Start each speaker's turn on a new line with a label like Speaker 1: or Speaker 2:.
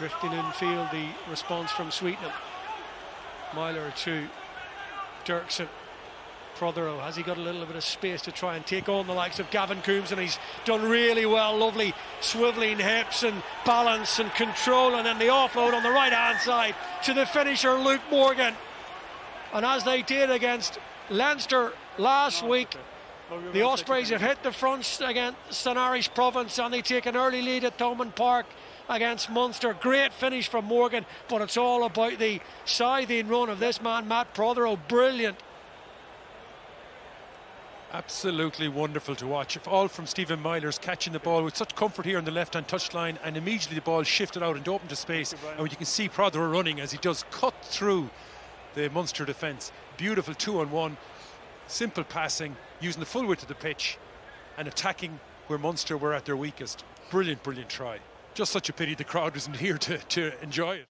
Speaker 1: Drifting in field, the response from Sweetnam. Myler to Dirksen. Protheroe, has he got a little bit of space to try and take on the likes of Gavin Coombes? And he's done really well, lovely swiveling hips and balance and control. And then the offload on the right hand side to the finisher, Luke Morgan. And as they did against Leinster last week, the Ospreys have hit the front against St Irish Province and they take an early lead at Thomond Park against Munster. Great finish from Morgan, but it's all about the scything run of this man, Mat Protheroe. Brilliant.
Speaker 2: Absolutely wonderful to watch. If All from Stephen Myler's catching the ball with such comfort here on the left hand touchline, and immediately the ball shifted out and opened to space. And you can see Protheroe running as he does cut through the Munster defence. Beautiful two on one, simple passing, using the full width of the pitch, and attacking where Munster were at their weakest. Brilliant, brilliant try. Just such a pity the crowd isn't here to, to enjoy it.